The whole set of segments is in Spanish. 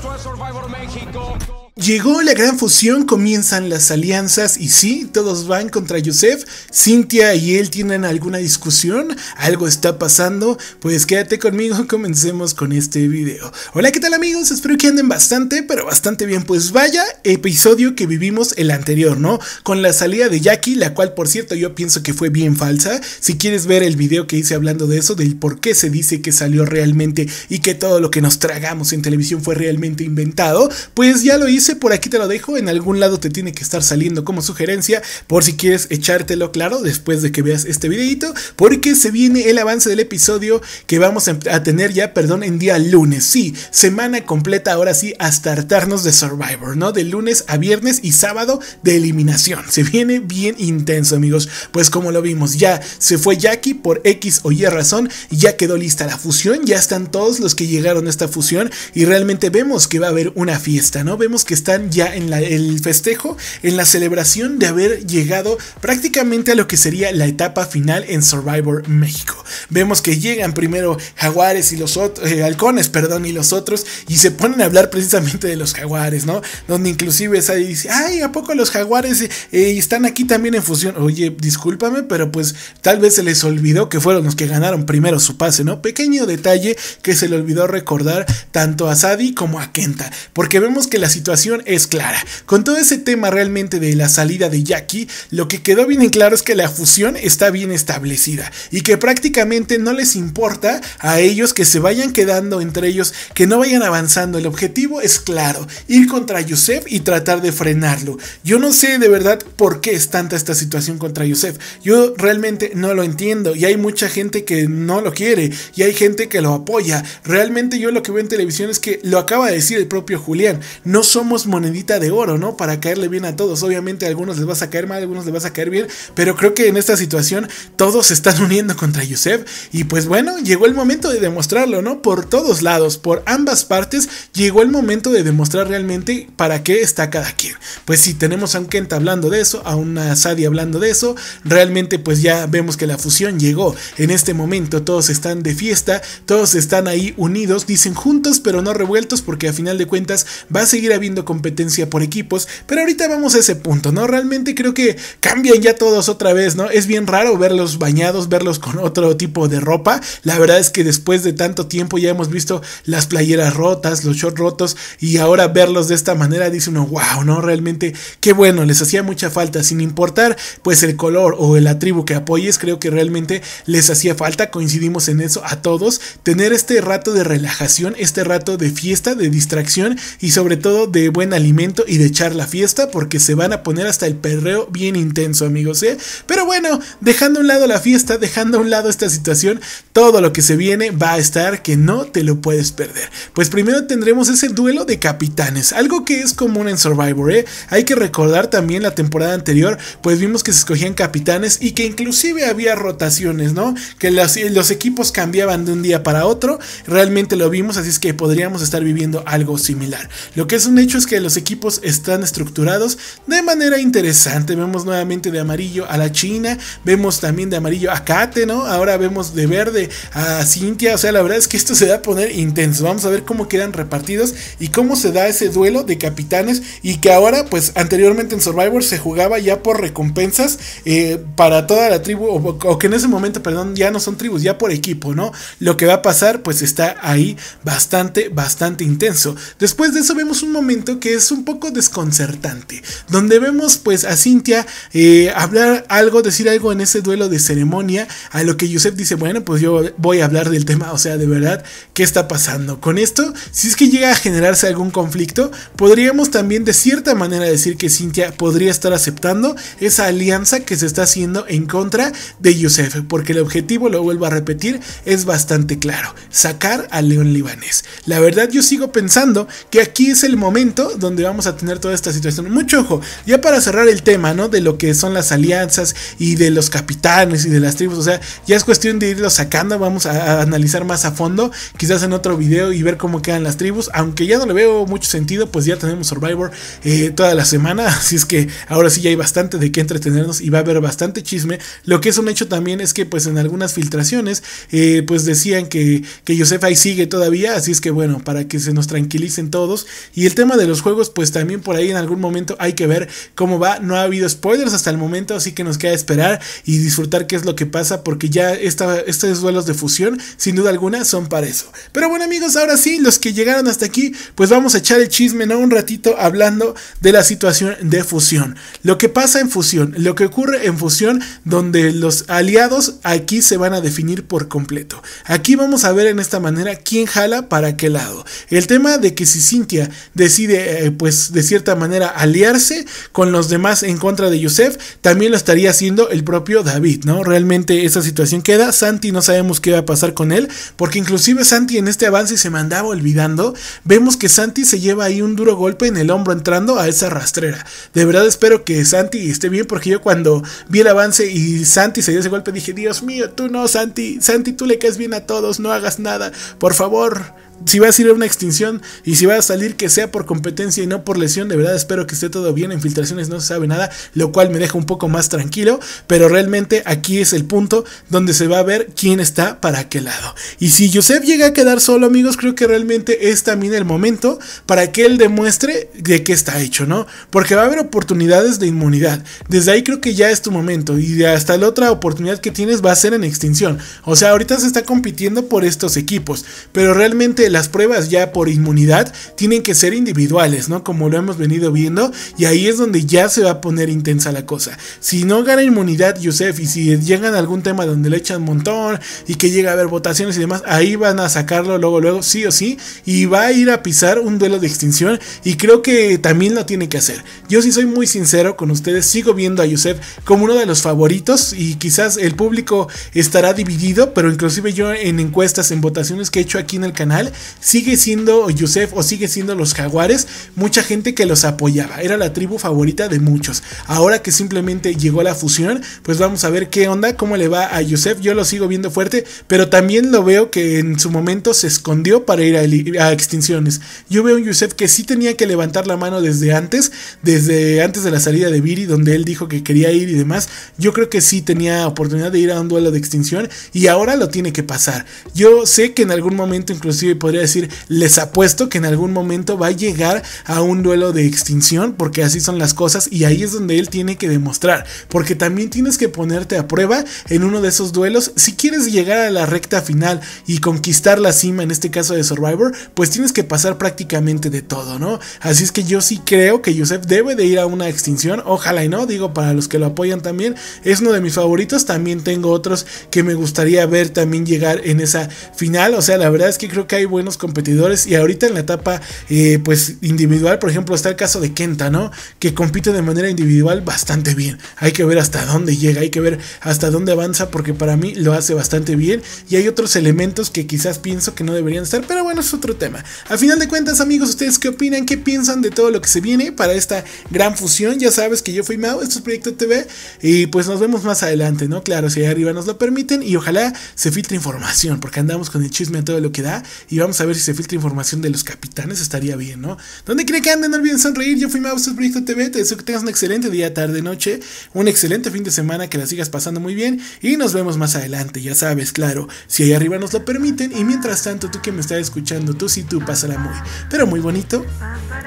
Esto es Survivor México. Llegó la gran fusión, comienzan las alianzas y sí, todos van contra Yosef. Cintia y él tienen alguna discusión, algo está pasando. Pues quédate conmigo, comencemos con este video. Hola, ¿qué tal amigos? Espero que anden bastante, pero bastante bien. Pues vaya episodio que vivimos el anterior, ¿no? Con la salida de Jackie, la cual por cierto yo pienso que fue bien falsa. Si quieres ver el video que hice hablando de eso, del por qué se dice que salió realmente y que todo lo que nos tragamos en televisión fue realmente inventado, pues ya lo hice por aquí te lo dejo, en algún lado te tiene que estar saliendo como sugerencia, por si quieres echártelo claro después de que veas este videito, porque se viene el avance del episodio que vamos a tener ya, perdón, en día lunes, sí, semana completa ahora sí hasta hartarnos de Survivor, ¿no? De lunes a viernes y sábado de eliminación, se viene bien intenso amigos, pues como lo vimos, ya se fue Jackie por X o Y razón, ya quedó lista la fusión, ya están todos los que llegaron a esta fusión y realmente vemos que va a haber una fiesta, ¿no? Vemos que están ya en el festejo, en la celebración de haber llegado prácticamente a lo que sería la etapa final en Survivor México. Vemos que llegan primero jaguares y los otros, eh, halcones, perdón, y los otros, y se ponen a hablar precisamente de los jaguares, ¿no? Donde inclusive Sadie dice, ay, ¿a poco los jaguares eh, están aquí también en fusión? Oye, discúlpame, pero pues tal vez se les olvidó que fueron los que ganaron primero su pase, ¿no? Pequeño detalle que se le olvidó recordar tanto a Sadie como a Kenta, porque vemos que la situación es clara. Con todo ese tema realmente de la salida de Jackie, lo que quedó bien en claro es que la fusión está bien establecida y que prácticamente no les importa a ellos que se vayan quedando entre ellos, que no vayan avanzando. El objetivo es claro, ir contra Yosef y tratar de frenarlo. Yo no sé de verdad por qué es tanta esta situación contra Yosef. Yo realmente no lo entiendo y hay mucha gente que no lo quiere y hay gente que lo apoya. Realmente yo lo que veo en televisión es que lo acaba de decir el propio Julián. No somos monedita de oro, ¿no? Para caerle bien a todos. Obviamente a algunos les vas a caer mal, a algunos les vas a caer bien, pero creo que en esta situación todos se están uniendo contra Yusef y pues bueno, llegó el momento de demostrarlo, ¿no? Por todos lados, por ambas partes, llegó el momento de demostrar realmente para qué está cada quien. Pues si tenemos a un Kent hablando de eso, a una Sadie hablando de eso, realmente pues ya vemos que la fusión llegó. En este momento todos están de fiesta, todos están ahí unidos, dicen juntos pero no revueltos porque a final de cuentas va a seguir habiendo competencia por equipos, pero ahorita vamos a ese punto, ¿no? Realmente creo que cambian ya todos otra vez, ¿no? Es bien raro verlos bañados, verlos con otro tipo de ropa. La verdad es que después de tanto tiempo ya hemos visto las playeras rotas, los shorts rotos y ahora verlos de esta manera dice uno, wow, ¿no? Realmente qué bueno, les hacía mucha falta, sin importar pues el color o la tribu que apoyes, creo que realmente les hacía falta, coincidimos en eso a todos, tener este rato de relajación, este rato de fiesta, de distracción y sobre todo de buen alimento y de echar la fiesta porque se van a poner hasta el perreo bien intenso amigos, ¿eh? Pero bueno, dejando a un lado la fiesta, dejando a un lado esta situación, todo lo que se viene va a estar que no te lo puedes perder. Pues primero tendremos ese duelo de capitanes, algo que es común en Survivor, ¿eh? Hay que recordar también la temporada anterior, pues vimos que se escogían capitanes y que inclusive había rotaciones, ¿no? Que los, los equipos cambiaban de un día para otro, realmente lo vimos, así es que podríamos estar viviendo algo similar. Lo que es un hecho es que los equipos están estructurados de manera interesante. Vemos nuevamente de amarillo a la China, vemos también de amarillo a Kate, ¿no? Ahora vemos de verde a Cintia, o sea, la verdad es que esto se va a poner intenso. Vamos a ver cómo quedan repartidos y cómo se da ese duelo de capitanes y que ahora, pues anteriormente en Survivor se jugaba ya por recompensas eh, para toda la tribu, o, que en ese momento, perdón, ya no son tribus, ya por equipo, ¿no? Lo que va a pasar, pues está ahí bastante, bastante intenso. Después de eso vemos un momento que es un poco desconcertante, donde vemos pues a Cintia eh, hablar algo, decir algo en ese duelo de ceremonia, a lo que Yusef dice, bueno, pues yo voy a hablar del tema, o sea, de verdad, ¿qué está pasando? Con esto, si es que llega a generarse algún conflicto, podríamos también de cierta manera decir que Cintia podría estar aceptando esa alianza que se está haciendo en contra de Yusef, porque el objetivo, lo vuelvo a repetir, es bastante claro, sacar al león libanés. La verdad yo sigo pensando que aquí es el momento donde vamos a tener toda esta situación. Mucho ojo, ya para cerrar el tema, ¿no? De lo que son las alianzas y de los capitanes y de las tribus, o sea, ya es cuestión de irlo sacando, vamos a, analizar más a fondo, quizás en otro video y ver cómo quedan las tribus, aunque ya no le veo mucho sentido, pues ya tenemos Survivor eh, toda la semana, así es que ahora sí ya hay bastante de qué entretenernos y va a haber bastante chisme. Lo que es un hecho también es que pues en algunas filtraciones eh, pues decían que, que Joseph ahí sigue todavía, así es que bueno, para que se nos tranquilicen todos. Y el tema de los juegos pues también por ahí en algún momento hay que ver cómo va, no ha habido spoilers hasta el momento, así que nos queda esperar y disfrutar qué es lo que pasa porque ya estos duelos de fusión sin duda alguna son para eso. Pero bueno amigos, ahora sí, los que llegaron hasta aquí pues vamos a echar el chisme, ¿no? Un ratito hablando de la situación de fusión. Lo que pasa en fusión, lo que ocurre en fusión donde los aliados aquí se van a definir por completo. Aquí vamos a ver en esta manera quién jala para qué lado. El tema de que si Cintia decide eh, pues de cierta manera aliarse con los demás en contra de Yosef, también lo estaría haciendo el propio David, ¿no? Realmente esa situación queda. Santi no sabemos qué va a pasar con él, porque inclusive Santi en este avance se me andaba olvidando. Vemos que Santi se lleva ahí un duro golpe en el hombro entrando a esa rastrera. De verdad espero que Santi esté bien porque yo cuando vi el avance y Santi se dio ese golpe dije, Dios mío, tú no, Santi, Santi, tú le caes bien a todos, no hagas nada, por favor si va a a una extinción y si va a salir que sea por competencia y no por lesión, de verdad espero que esté todo bien. En filtraciones no se sabe nada, lo cual me deja un poco más tranquilo. Pero realmente aquí es el punto donde se va a ver quién está para qué lado. Y si Joseph llega a quedar solo, amigos, creo que realmente es también el momento para que él demuestre de qué está hecho, ¿no? Porque va a haber oportunidades de inmunidad. Desde ahí creo que ya es tu momento. Y hasta la otra oportunidad que tienes va a ser en extinción. O sea, ahorita se está compitiendo por estos equipos. Pero realmente las pruebas ya por inmunidad tienen que ser individuales, ¿no? Como lo hemos venido viendo y ahí es donde ya se va a poner intensa la cosa. Si no gana inmunidad Yusef y si llegan a algún tema donde le echan un montón y que llega a haber votaciones y demás, ahí van a sacarlo luego, luego, sí o sí, y va a ir a pisar un duelo de extinción y creo que también lo tiene que hacer. Yo sí soy muy sincero con ustedes, sigo viendo a Yusef como uno de los favoritos y quizás el público estará dividido, pero inclusive yo en encuestas, en votaciones que he hecho aquí en el canal, sigue siendo Yusef o sigue siendo los jaguares, mucha gente que los apoyaba, era la tribu favorita de muchos. Ahora que simplemente llegó la fusión, pues vamos a ver qué onda, cómo le va a Yusef, yo lo sigo viendo fuerte, pero también lo veo que en su momento se escondió para ir a, extinciones. Yo veo a Yusef que sí tenía que levantar la mano desde antes, desde antes de la salida de Viri, donde él dijo que quería ir y demás. Yo creo que sí tenía oportunidad de ir a un duelo de extinción y ahora lo tiene que pasar. Yo sé que en algún momento inclusive podría decir, les apuesto que en algún momento va a llegar a un duelo de extinción, porque así son las cosas y ahí es donde él tiene que demostrar, porque también tienes que ponerte a prueba en uno de esos duelos. Si quieres llegar a la recta final y conquistar la cima, en este caso de Survivor, pues tienes que pasar prácticamente de todo, ¿no? Así es que yo sí creo que Joseph debe de ir a una extinción, ojalá y no, digo para los que lo apoyan también, es uno de mis favoritos, también tengo otros que me gustaría ver también llegar en esa final, o sea, la verdad es que creo que hay buenos competidores y ahorita en la etapa eh, pues individual, por ejemplo, está el caso de Kenta, ¿no? Que compite de manera individual bastante bien. Hay que ver hasta dónde llega, hay que ver hasta dónde avanza porque para mí lo hace bastante bien y hay otros elementos que quizás pienso que no deberían estar, pero bueno, es otro tema. A final de cuentas, amigos, ¿ustedes qué opinan? ¿Qué piensan de todo lo que se viene para esta gran fusión? Ya sabes que yo fui Mao, esto es Proyecto TV y pues nos vemos más adelante, ¿no? Claro, si ahí arriba nos lo permiten y ojalá se filtre información porque andamos con el chisme a todo lo que da y vamos a ver si se filtra información de los capitanes, estaría bien, ¿no? ¿Dónde creen que anden? No olviden sonreír. Yo fui Maus, Proyecto TV. Te deseo que tengas un excelente día, tarde, noche, un excelente fin de semana, que la sigas pasando muy bien y nos vemos más adelante, ya sabes, claro, si ahí arriba nos lo permiten y mientras tanto tú que me estás escuchando, tú sí tú pásala muy, pero muy bonito.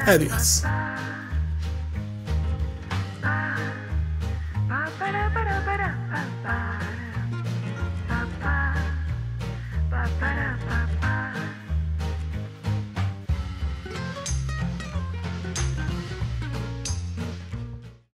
Adiós.